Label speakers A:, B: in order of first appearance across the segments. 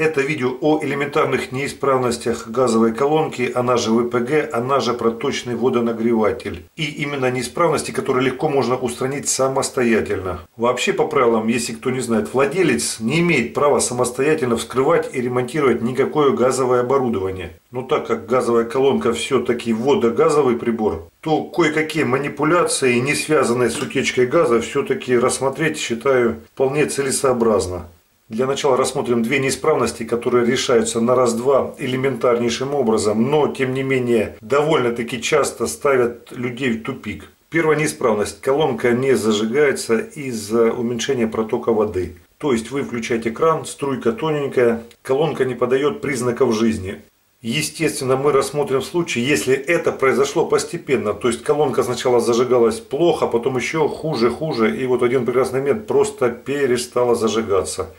A: Это видео о элементарных неисправностях газовой колонки, она же ВПГ, она же проточный водонагреватель. И именно неисправности, которые легко можно устранить самостоятельно. Вообще по правилам, если кто не знает, владелец не имеет права самостоятельно вскрывать и ремонтировать никакое газовое оборудование. Но так как газовая колонка все-таки водогазовый прибор, то кое-какие манипуляции, не связанные с утечкой газа, все-таки рассмотреть считаю вполне целесообразно. Для начала рассмотрим две неисправности, которые решаются на раз-два элементарнейшим образом, но тем не менее довольно-таки часто ставят людей в тупик. Первая неисправность. Колонка не зажигается из-за уменьшения протока воды. То есть вы включаете кран, струйка тоненькая, колонка не подает признаков жизни. Естественно, мы рассмотрим случай, если это произошло постепенно. То есть колонка сначала зажигалась плохо, потом еще хуже, хуже. И вот один прекрасный момент просто перестала зажигаться.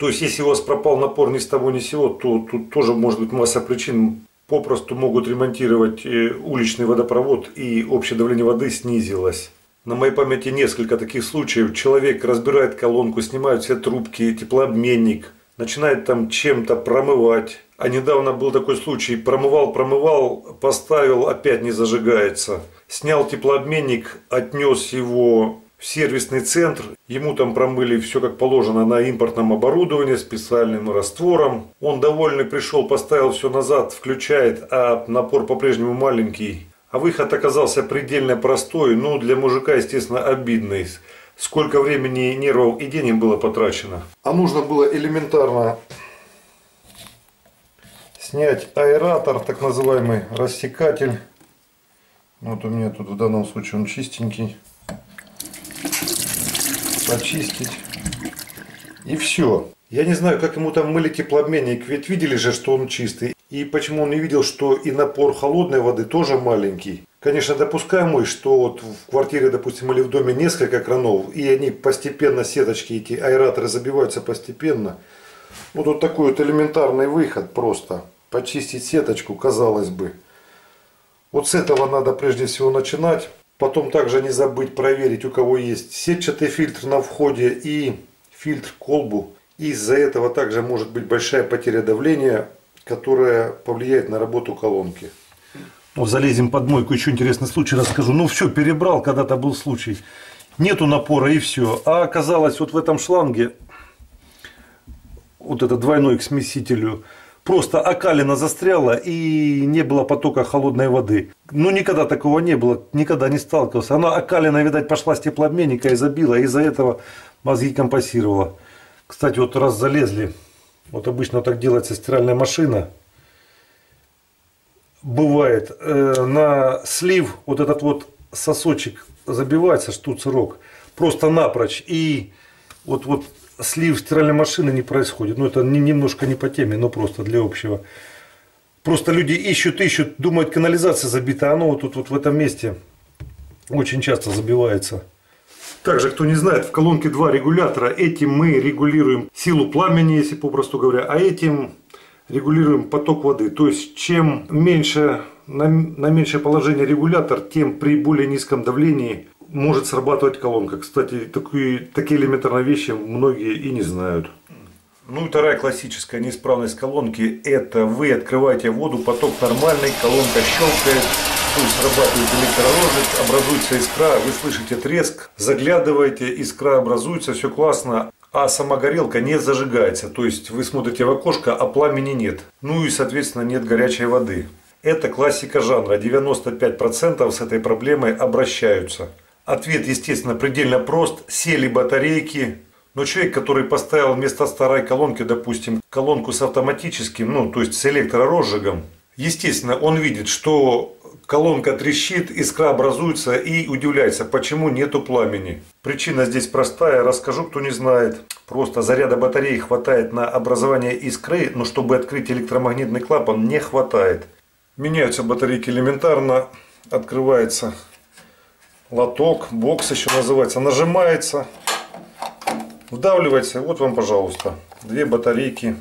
A: То есть, если у вас пропал напор ни с того ни с сего, то тут тоже может быть масса причин. Попросту могут ремонтировать э, уличный водопровод и общее давление воды снизилось. На моей памяти несколько таких случаев. Человек разбирает колонку, снимает все трубки, теплообменник, начинает там чем-то промывать. А недавно был такой случай, промывал, промывал, поставил, опять не зажигается. Снял теплообменник, отнес его в сервисный центр. Ему там промыли все как положено на импортном оборудовании, специальным раствором. Он довольный пришел, поставил все назад, включает, а напор по-прежнему маленький. А выход оказался предельно простой, ну для мужика, естественно, обидный. Сколько времени, нервов и денег было потрачено. А нужно было элементарно снять аэратор, так называемый рассекатель. Вот у меня тут в данном случае он чистенький почистить. И все. Я не знаю, как ему там мыли теплообменник, ведь видели же, что он чистый. И почему он не видел, что и напор холодной воды тоже маленький. Конечно, допускаемый, что вот в квартире, допустим, или в доме несколько кранов, и они постепенно, сеточки, эти аэраторы забиваются постепенно. Вот вот такой вот элементарный выход просто. Почистить сеточку, казалось бы. Вот с этого надо прежде всего начинать. Потом также не забыть проверить, у кого есть сетчатый фильтр на входе и фильтр колбу. Из-за этого также может быть большая потеря давления, которая повлияет на работу колонки.
B: Вот залезем под мойку, еще интересный случай расскажу. Ну все, перебрал, когда-то был случай. Нету напора и все. А оказалось вот в этом шланге, вот это двойной к смесителю, просто окалина застряла и не было потока холодной воды. Ну, никогда такого не было, никогда не сталкивался. Она окалина, видать, пошла с теплообменника и забила, и из-за этого мозги компасировала. Кстати, вот раз залезли, вот обычно так делается стиральная машина. Бывает, э, на слив вот этот вот сосочек забивается, штуцерок, просто напрочь. И вот, вот слив стиральной машины не происходит. Ну, это немножко не по теме, но просто для общего. Просто люди ищут, ищут, думают, канализация забита, а оно вот тут вот в этом месте очень часто забивается.
A: Также, кто не знает, в колонке два регулятора. Этим мы регулируем силу пламени, если попросту говоря, а этим регулируем поток воды. То есть, чем меньше на, на меньшее положение регулятор, тем при более низком давлении может срабатывать колонка. Кстати, такие, такие элементарные вещи многие и не знают. Ну и вторая классическая неисправность колонки – это вы открываете воду, поток нормальный, колонка щелкает, есть срабатывает электророжек, образуется искра, вы слышите треск, заглядываете, искра образуется, все классно, а сама горелка не зажигается. То есть вы смотрите в окошко, а пламени нет. Ну и, соответственно, нет горячей воды. Это классика жанра. 95% с этой проблемой обращаются. Ответ, естественно, предельно прост. Сели батарейки. Но человек, который поставил вместо старой колонки, допустим, колонку с автоматическим, ну, то есть с электророзжигом, естественно, он видит, что колонка трещит, искра образуется и удивляется, почему нету пламени. Причина здесь простая, расскажу, кто не знает. Просто заряда батареи хватает на образование искры, но чтобы открыть электромагнитный клапан не хватает. Меняются батарейки элементарно, открывается лоток, бокс еще называется, нажимается, вдавливается. Вот вам, пожалуйста, две батарейки,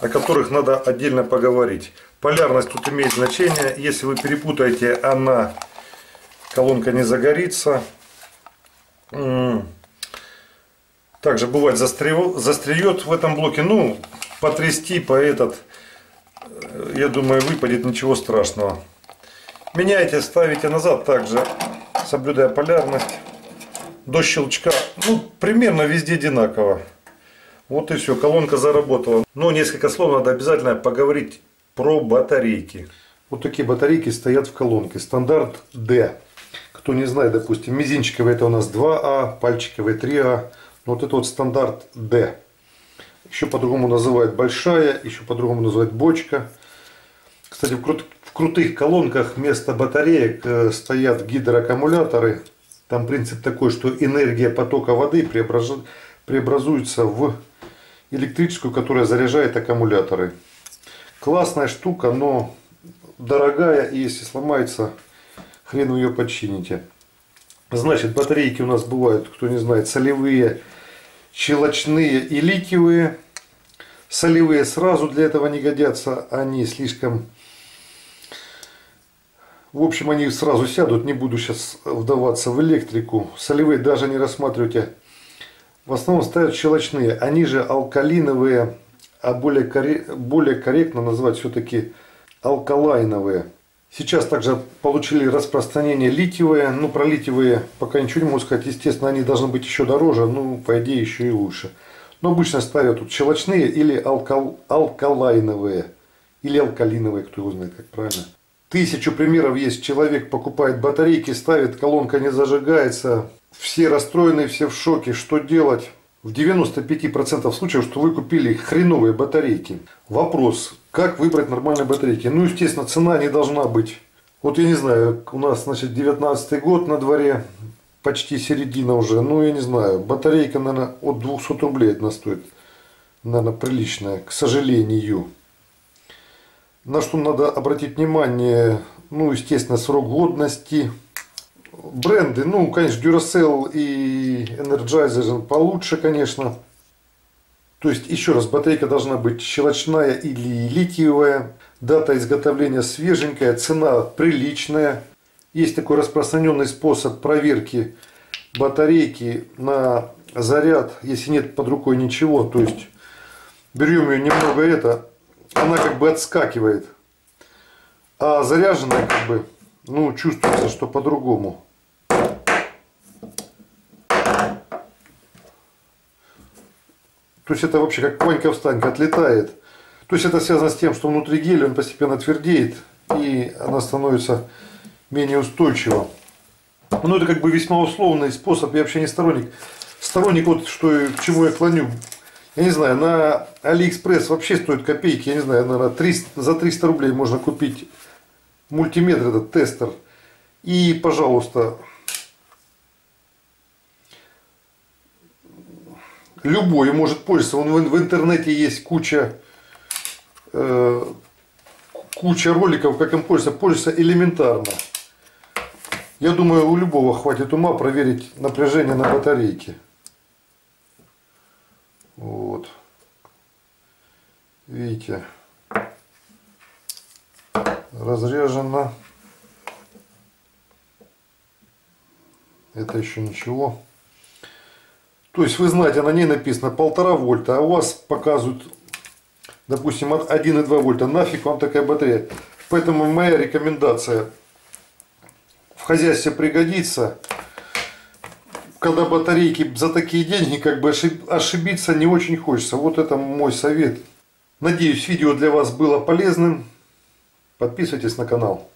A: о которых надо отдельно поговорить. Полярность тут имеет значение. Если вы перепутаете, она, колонка не загорится. Также бывает застреет в этом блоке. Ну, потрясти по этот, я думаю, выпадет ничего страшного. Меняйте, ставите назад также, соблюдая полярность. До щелчка, ну, примерно везде одинаково. Вот и все, колонка заработала. Но несколько слов надо обязательно поговорить про батарейки.
B: Вот такие батарейки стоят в колонке. Стандарт D. Кто не знает, допустим, мизинчиковые это у нас 2А, пальчиковые 3А. Но вот это вот стандарт D. Еще по-другому называют большая, еще по-другому называют бочка. Кстати, в, крут в крутых колонках вместо батареек э, стоят гидроаккумуляторы. Там принцип такой, что энергия потока воды преобразуется в электрическую, которая заряжает аккумуляторы. Классная штука, но дорогая, и если сломается, хрен вы ее почините. Значит, батарейки у нас бывают, кто не знает, солевые, щелочные и литиевые. Солевые сразу для этого не годятся, они слишком... В общем, они сразу сядут, не буду сейчас вдаваться в электрику. Солевые даже не рассматривайте. В основном ставят щелочные, они же алкалиновые, а более, более корректно назвать все-таки алкалайновые. Сейчас также получили распространение литиевые. Ну, про литиевые пока ничего не могу сказать. Естественно, они должны быть еще дороже, ну, по идее, еще и лучше. Но обычно ставят тут щелочные или алкал, алкалайновые. Или алкалиновые, кто его знает, как правильно. Тысячу примеров есть. Человек покупает батарейки, ставит, колонка не зажигается. Все расстроены, все в шоке. Что делать? В 95% случаев, что вы купили хреновые батарейки. Вопрос, как выбрать нормальные батарейки? Ну, естественно, цена не должна быть. Вот я не знаю, у нас, значит, 19 год на дворе, почти середина уже. Ну, я не знаю, батарейка, наверное, от 200 рублей она стоит. Наверное, приличная, к сожалению. На что надо обратить внимание, ну, естественно, срок годности. Бренды, ну, конечно, Duracell и Energizer получше, конечно. То есть, еще раз, батарейка должна быть щелочная или литиевая. Дата изготовления свеженькая, цена приличная. Есть такой распространенный способ проверки батарейки на заряд, если нет под рукой ничего. То есть, берем ее немного это, она как бы отскакивает. А заряженная как бы, ну, чувствуется, что по-другому. То есть это вообще как Ванька-встанька отлетает. То есть это связано с тем, что внутри геля он постепенно твердеет и она становится менее устойчива. Но это как бы весьма условный способ, я вообще не сторонник. Сторонник вот, что, к чему я клоню. Я не знаю, на Алиэкспресс вообще стоит копейки, я не знаю, наверное, 300, за 300 рублей можно купить мультиметр, этот тестер. И, пожалуйста, любой может пользоваться. Он в, интернете есть куча, э, куча роликов, как им пользоваться. Пользоваться элементарно. Я думаю, у любого хватит ума проверить напряжение на батарейке. Вот. Видите, разрежено. Это еще ничего. То есть вы знаете, на ней написано полтора вольта, а у вас показывают, допустим, 1,2 вольта. Нафиг вам такая батарея. Поэтому моя рекомендация в хозяйстве пригодится. Когда батарейки за такие деньги, как бы ошибиться не очень хочется. Вот это мой совет. Надеюсь, видео для вас было полезным. Подписывайтесь на канал.